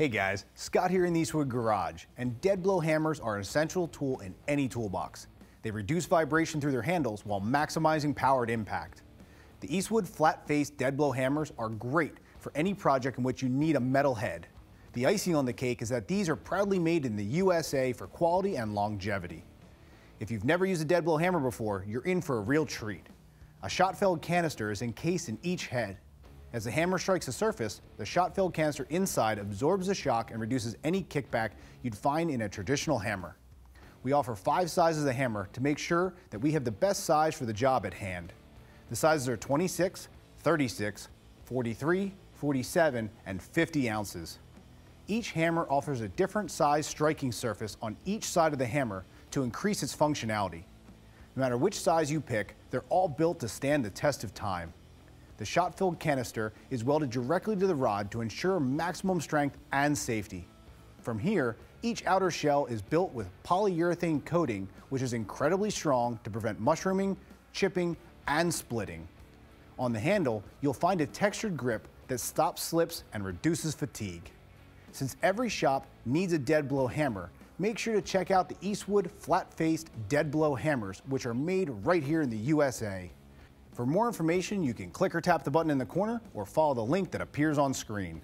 Hey guys, Scott here in the Eastwood Garage, and dead blow hammers are an essential tool in any toolbox. They reduce vibration through their handles while maximizing power at impact. The Eastwood flat face dead blow hammers are great for any project in which you need a metal head. The icing on the cake is that these are proudly made in the USA for quality and longevity. If you've never used a dead blow hammer before, you're in for a real treat. A shot-filled canister is encased in each head as the hammer strikes the surface, the shot-filled canister inside absorbs the shock and reduces any kickback you'd find in a traditional hammer. We offer five sizes of hammer to make sure that we have the best size for the job at hand. The sizes are 26, 36, 43, 47, and 50 ounces. Each hammer offers a different size striking surface on each side of the hammer to increase its functionality. No matter which size you pick, they're all built to stand the test of time. The shot-filled canister is welded directly to the rod to ensure maximum strength and safety. From here, each outer shell is built with polyurethane coating, which is incredibly strong to prevent mushrooming, chipping, and splitting. On the handle, you'll find a textured grip that stops slips and reduces fatigue. Since every shop needs a dead blow hammer, make sure to check out the Eastwood flat-faced dead blow hammers, which are made right here in the USA. For more information, you can click or tap the button in the corner or follow the link that appears on screen.